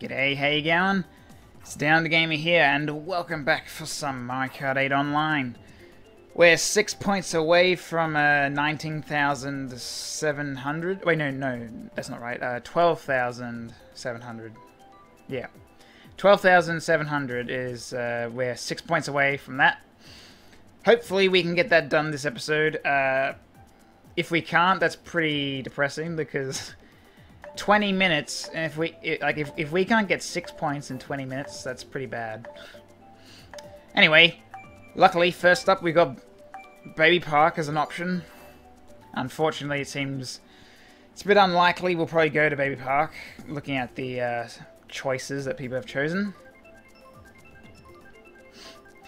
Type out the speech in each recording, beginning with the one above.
G'day, how you going? It's DownUnder Gamer here, and welcome back for some Mario Kart 8 Online. We're six points away from uh, 19,700. Wait, no, no, that's not right. Uh, 12,700. Yeah. 12,700 is, uh, we're six points away from that. Hopefully we can get that done this episode. Uh, if we can't, that's pretty depressing because 20 minutes, if we like if, if we can't get 6 points in 20 minutes, that's pretty bad. Anyway, luckily first up we got Baby Park as an option. Unfortunately, it seems it's a bit unlikely we'll probably go to Baby Park, looking at the uh, choices that people have chosen.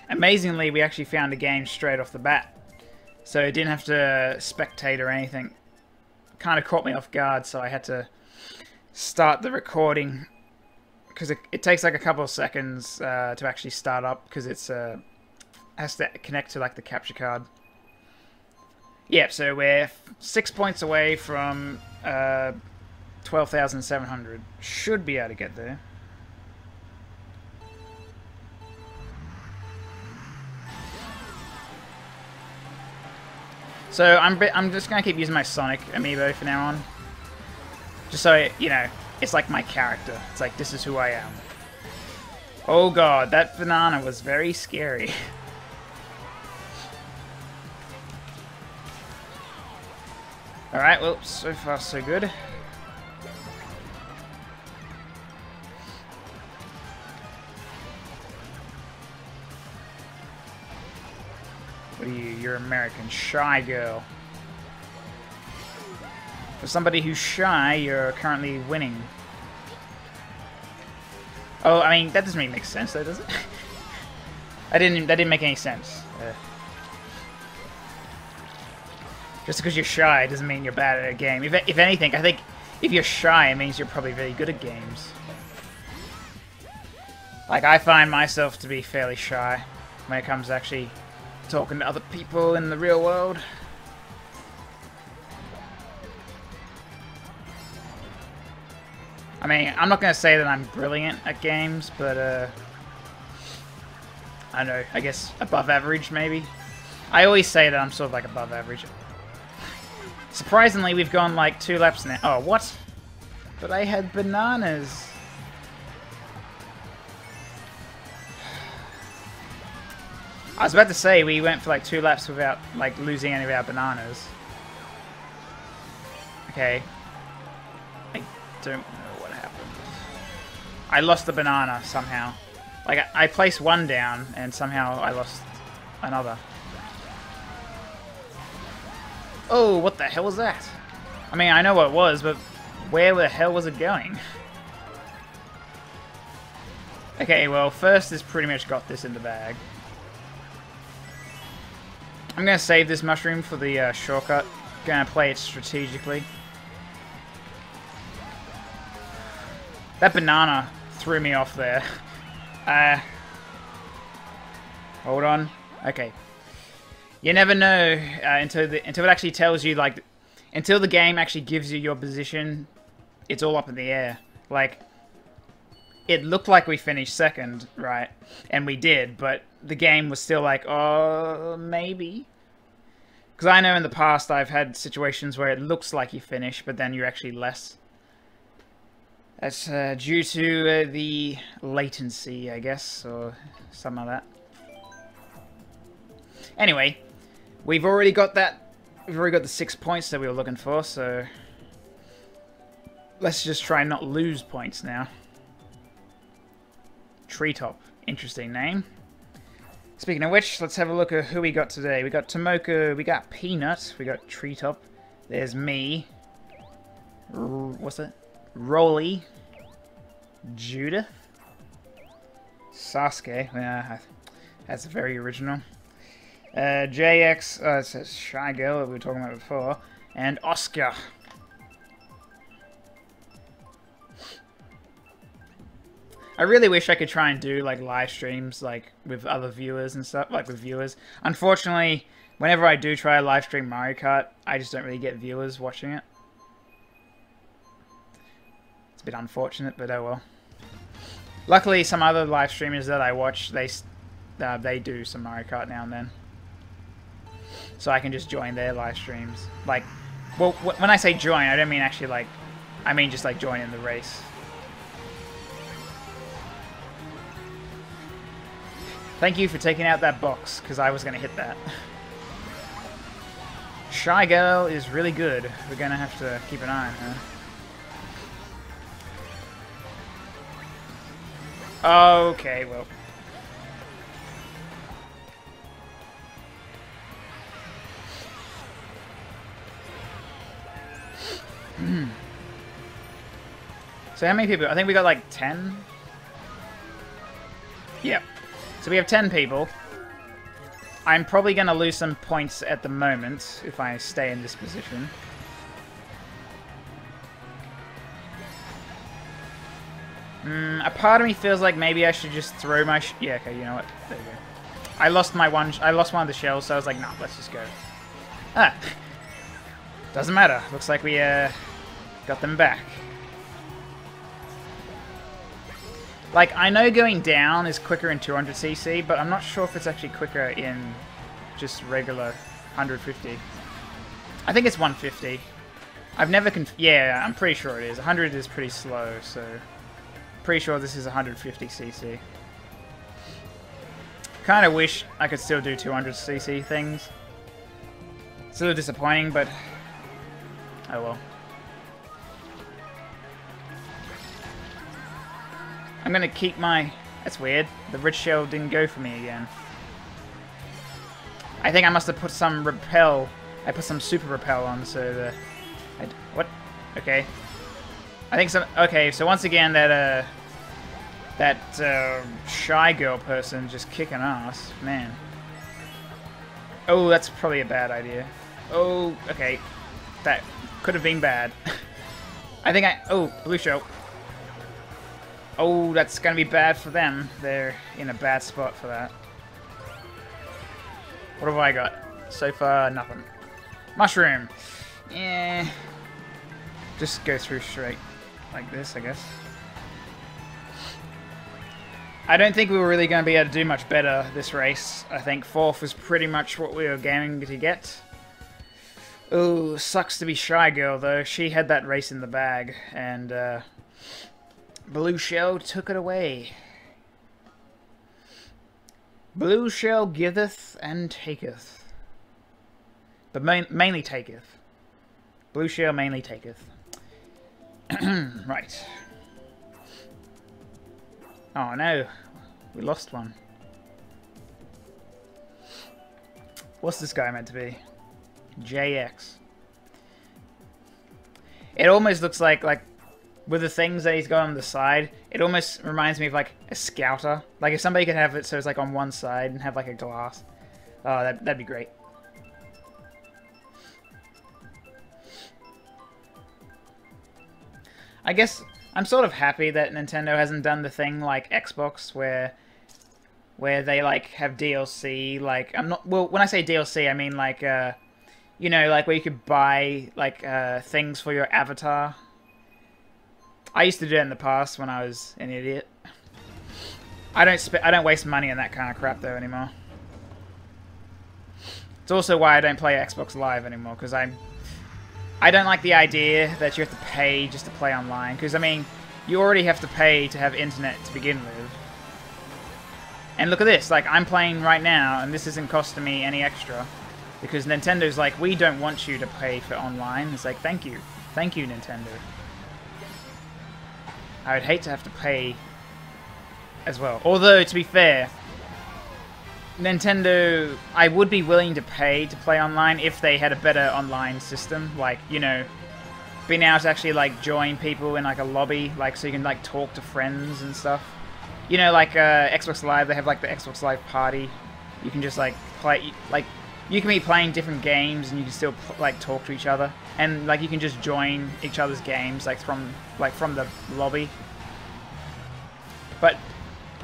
Amazingly, we actually found a game straight off the bat, so it didn't have to spectate or anything. Kind of caught me off guard, so I had to start the recording because it, it, takes like a couple of seconds uh, to actually start up because it's uh, has to connect to like the capture card. Yeah, so we're six points away from uh, 12,700. Should be able to get there. So I'm I'm just gonna keep using my Sonic amiibo for now on. Just so, you know, it's like my character. It's like, this is who I am. Oh god, that banana was very scary. Alright, well, so far so good. What are you? You're American. Shy girl. For somebody who's shy, you're currently winning. Oh, I mean, that doesn't really make sense, though, does it? I didn't. That didn't make any sense. Uh, just because you're shy doesn't mean you're bad at a game. If, if anything, I think if you're shy, it means you're probably very good at games. Like, I find myself to be fairly shy when it comes to actually talking to other people in the real world. I mean, I'm not going to say that I'm brilliant at games, but, uh, I don't know, I guess above average, maybe? I always say that I'm sort of like above average. Surprisingly, we've gone like two laps now. Oh, what? But I had bananas. I was about to say we went for like two laps without like losing any of our bananas. Okay. I don't I lost the banana somehow. Like, I placed one down, and somehow I lost another. Oh, what the hell was that? I mean, I know what it was, but where the hell was it going? Okay, well, first has pretty much got this in the bag. I'm going to save this mushroom for the uh, shortcut. Going to play it strategically. That banana threw me off there. Uh, hold on. Okay. You never know uh, until the, until it actually tells you like until the game actually gives you your position. It's all up in the air. Like it looked like we finished second, right? And we did, but the game was still like, oh, maybe. Because I know in the past I've had situations where it looks like you finish, but then you're actually less. That's uh, due to uh, the latency, I guess, or something like that. Anyway, we've already got that. We've already got the six points that we were looking for, so let's just try and not lose points now. Treetop, interesting name. Speaking of which, let's have a look at who we got today. We got Tomoko, we got Peanut, we got Treetop. There's me. What's that? Roly, Judith, Sasuke, yeah, that's very original. Uh, JX, uh, it says Shy Girl that we were talking about before, and Oscar. I really wish I could try and do like live streams like with other viewers and stuff, like with viewers. Unfortunately, whenever I do try a live stream Mario Kart, I just don't really get viewers watching it bit unfortunate, but oh well. Luckily, some other live streamers that I watch, they uh, they do some Mario Kart now and then. So I can just join their live streams. Like, well, when I say join, I don't mean actually like, I mean just like join in the race. Thank you for taking out that box, because I was going to hit that. Shy Girl is really good. We're going to have to keep an eye on her. Okay, well. so how many people? I think we got like 10? Yep. So we have 10 people. I'm probably going to lose some points at the moment if I stay in this position. Mm, a part of me feels like maybe I should just throw my... yeah, okay, you know what? There you go. I lost my one... I lost one of the shells, so I was like, nah, let's just go. Ah. Doesn't matter. Looks like we, uh, got them back. Like, I know going down is quicker in 200cc, but I'm not sure if it's actually quicker in just regular 150. I think it's 150. I've never conf- yeah, I'm pretty sure it is. 100 is pretty slow, so pretty sure this is 150cc. Kind of wish I could still do 200cc things. It's a little disappointing, but oh well. I'm gonna keep my... That's weird. The red shell didn't go for me again. I think I must have put some repel... I put some super repel on, so the... I, what? Okay. I think some... Okay, so once again, that, uh... That, uh, Shy Girl person just kicking ass. Man. Oh, that's probably a bad idea. Oh, okay. That could have been bad. I think I... Oh, blue shell. Oh, that's going to be bad for them. They're in a bad spot for that. What have I got? So far, nothing. Mushroom. Yeah. Just go through straight like this, I guess. I don't think we were really going to be able to do much better this race. I think fourth was pretty much what we were gaming to get. Oh, sucks to be Shy Girl, though. She had that race in the bag, and uh, Blue Shell took it away. Blue Shell giveth and taketh. But main mainly taketh. Blue Shell mainly taketh. right. Oh no, we lost one. What's this guy meant to be? JX. It almost looks like like with the things that he's got on the side, it almost reminds me of like a scouter. Like if somebody could have it so it's like on one side and have like a glass. Oh, that, that'd be great. I guess I'm sort of happy that Nintendo hasn't done the thing like Xbox where where they like have DLC like I'm not well when I say DLC I mean like uh you know like where you could buy like uh things for your avatar I used to do it in the past when I was an idiot. I don't sp I don't waste money on that kind of crap though anymore. It's also why I don't play Xbox Live anymore because I'm I don't like the idea that you have to pay just to play online because I mean you already have to pay to have internet to begin with. And look at this, like I'm playing right now and this isn't costing me any extra because Nintendo's like we don't want you to pay for online. It's like thank you. Thank you Nintendo. I would hate to have to pay as well. Although, to be fair, Nintendo, I would be willing to pay to play online if they had a better online system. Like, you know, being able to actually, like, join people in, like, a lobby, like, so you can, like, talk to friends and stuff. You know, like, uh, Xbox Live, they have, like, the Xbox Live party. You can just, like, play, like, you can be playing different games and you can still like talk to each other and like you can just join each other's games like from like from the lobby but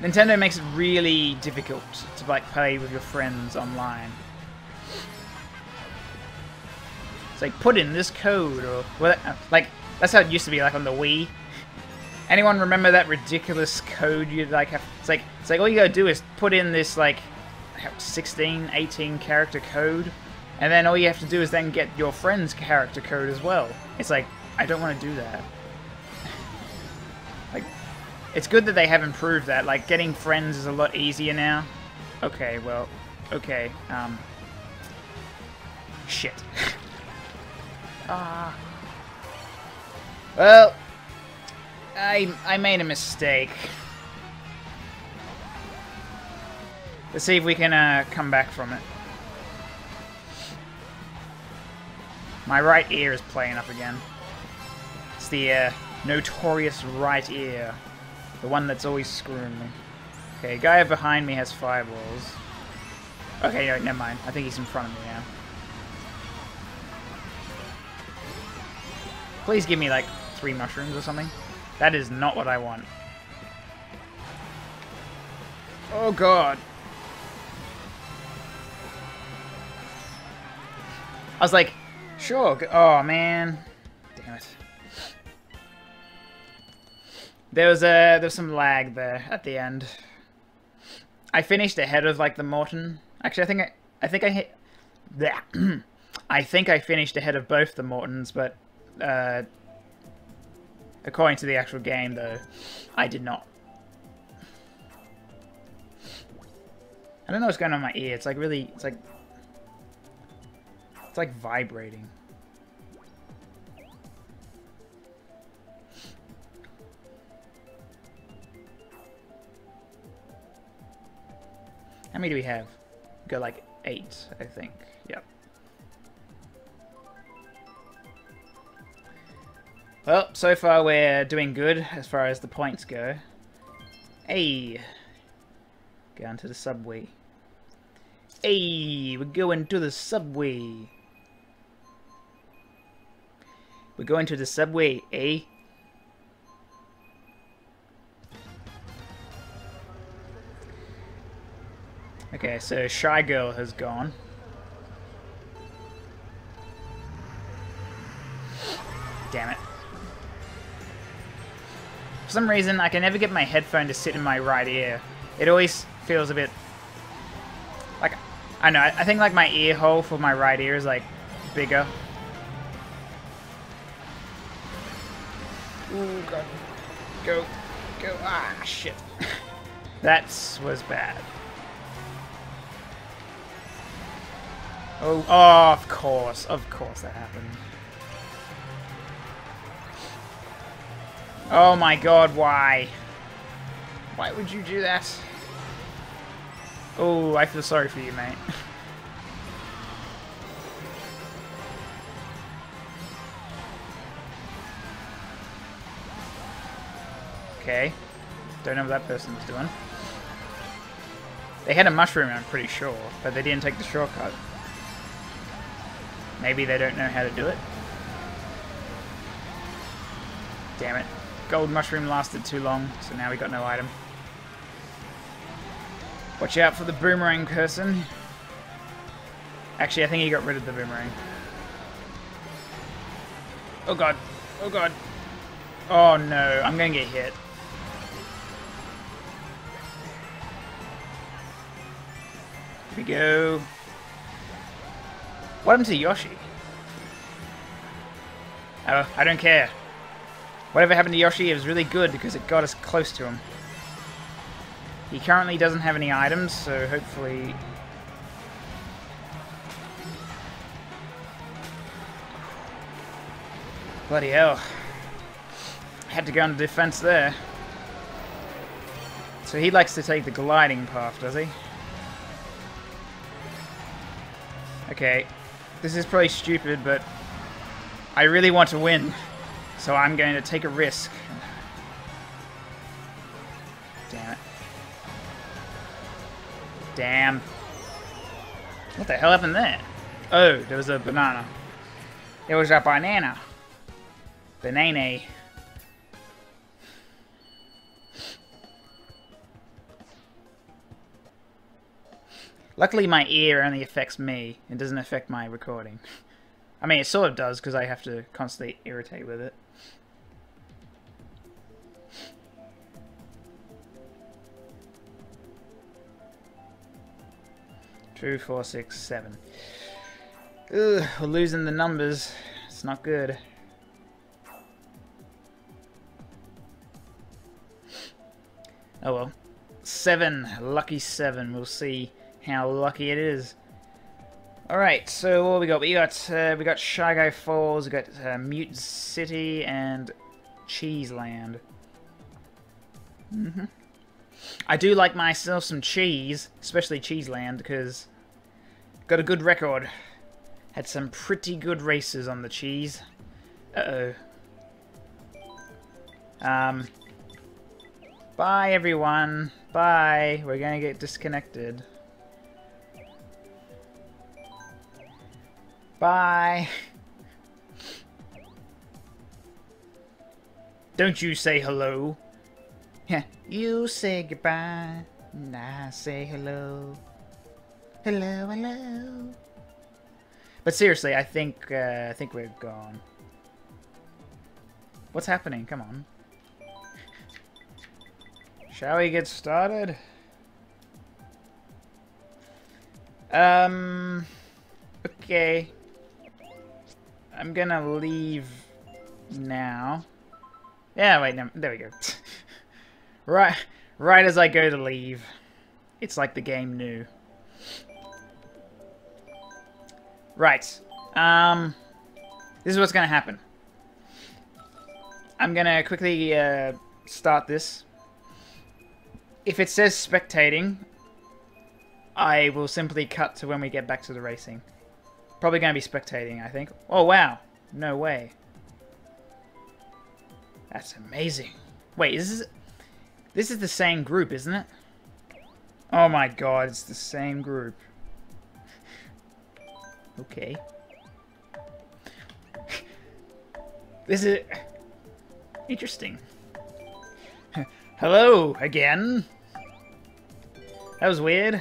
Nintendo makes it really difficult to like play with your friends online it's like put in this code or like that's how it used to be like on the Wii Anyone remember that ridiculous code you'd like have? It's like it's like all you gotta do is put in this like 16, 18 character code, and then all you have to do is then get your friend's character code as well. It's like I don't want to do that. like, it's good that they have improved that. Like getting friends is a lot easier now. Okay, well, okay. Um, shit. Ah. well, I I made a mistake. Let's see if we can uh, come back from it. My right ear is playing up again. It's the uh, notorious right ear. The one that's always screwing me. Okay, guy behind me has fireballs. Okay, no, never mind. I think he's in front of me now. Please give me like three mushrooms or something. That is not what I want. Oh god. I was like, sure. Oh man, damn it. There was a there was some lag there at the end. I finished ahead of like the Morton. Actually, I think I I think I hit. I think I finished ahead of both the Mortons, but uh, according to the actual game, though, I did not. I don't know what's going on in my ear. It's like really, it's like, it's like vibrating. How many do we have? We got like eight, I think. Yep. Well, so far we're doing good as far as the points go. Hey! Going to the subway. Hey! We're going to the subway! We're going to the subway, eh? Okay, so Shy Girl has gone. Damn it. For some reason, I can never get my headphone to sit in my right ear. It always feels a bit... Like, I know, I think like my ear hole for my right ear is like bigger. Ooh, God. Go. Go. Ah, shit. that was bad. Oh, oh, of course. Of course that happened. Oh my god, why? Why would you do that? Oh, I feel sorry for you, mate. okay. Don't know what that person was doing. They had a mushroom, I'm pretty sure, but they didn't take the shortcut. Maybe they don't know how to do it. Damn it. Gold mushroom lasted too long, so now we got no item. Watch out for the boomerang person. Actually, I think he got rid of the boomerang. Oh god. Oh god. Oh no, I'm gonna get hit. Here we go. What happened to Yoshi? Oh, I don't care. Whatever happened to Yoshi, it was really good because it got us close to him. He currently doesn't have any items, so hopefully... Bloody hell. Had to go on defense there. So he likes to take the gliding path, does he? Okay. This is probably stupid, but I really want to win. So I'm going to take a risk. Damn it. Damn. What the hell happened there? Oh, there was a banana. There was a banana. Banana. Luckily, my ear only affects me. It doesn't affect my recording. I mean, it sort of does, because I have to constantly irritate with it. Two, four, six, seven. Ugh, we're losing the numbers. It's not good. Oh well. Seven. Lucky seven. We'll see how lucky it is. Alright, so what we got? We got uh, we got Shy Guy Falls, we got uh, Mute City, and Cheeseland. Mm -hmm. I do like myself some cheese, especially Cheeseland, because got a good record. Had some pretty good races on the cheese. Uh-oh. Um, bye, everyone. Bye. We're going to get disconnected. Bye. Don't you say hello. Yeah, you say goodbye, and I say hello. Hello, hello. But seriously, I think uh, I think we're gone. What's happening? Come on. Shall we get started? Um. Okay. I'm gonna leave now. Yeah, wait, no, there we go. right, right as I go to leave. It's like the game knew. Right. Um, this is what's gonna happen. I'm gonna quickly uh, start this. If it says spectating, I will simply cut to when we get back to the racing. Probably going to be spectating, I think. Oh, wow. No way. That's amazing. Wait, is this... This is the same group, isn't it? Oh my god, it's the same group. Okay. this is... Interesting. Hello, again. That was weird.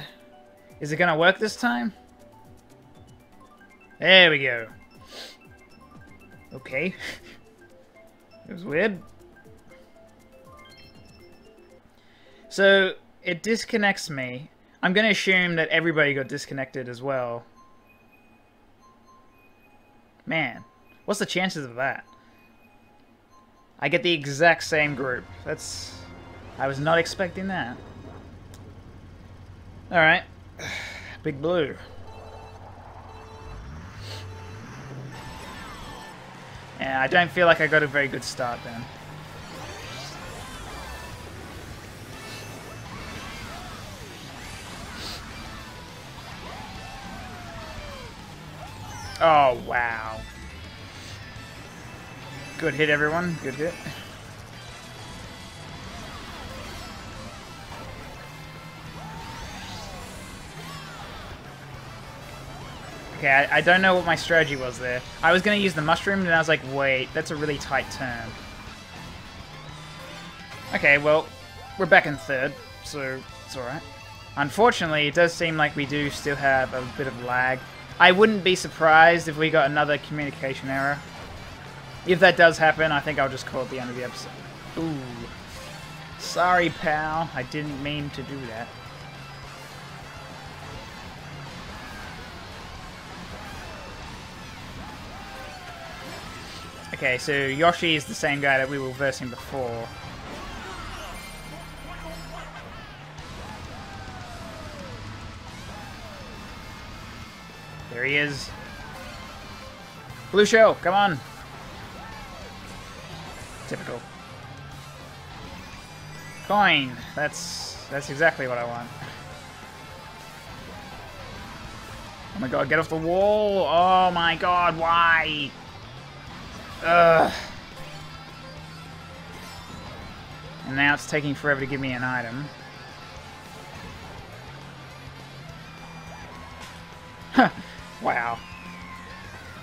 Is it gonna work this time? There we go. Okay. it was weird. So, it disconnects me. I'm going to assume that everybody got disconnected as well. Man, what's the chances of that? I get the exact same group. That's... I was not expecting that. Alright. Big Blue. Yeah, I don't feel like I got a very good start then. Oh, wow. Good hit, everyone. Good hit. Okay, I, I, don't know what my strategy was there. I was going to use the mushroom, and I was like, wait, that's a really tight turn. Okay, well, we're back in third, so it's alright. Unfortunately, it does seem like we do still have a bit of lag. I wouldn't be surprised if we got another communication error. If that does happen, I think I'll just call it the end of the episode. Ooh. Sorry, pal. I didn't mean to do that. Okay, so Yoshi is the same guy that we were versing before. There he is. Blue Shell, come on. Typical. Coin. That's that's exactly what I want. Oh my god, get off the wall! Oh my god, why? Ugh. And now it's taking forever to give me an item. wow.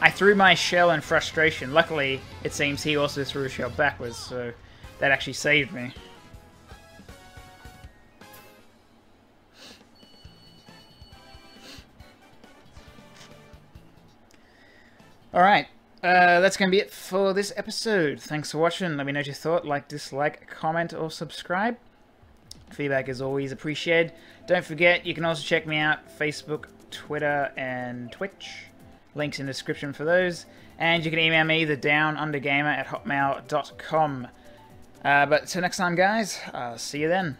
I threw my shell in frustration. Luckily, it seems he also threw a shell backwards, so that actually saved me. Alright, uh, that's going to be it for this episode. Thanks for watching. Let me know what you thought. Like, dislike, comment, or subscribe. Feedback is always appreciated. Don't forget, you can also check me out Facebook, Twitter, and Twitch. Links in the description for those. And you can email me, the downundergamer at hotmail.com. Uh, but till next time, guys, I'll see you then.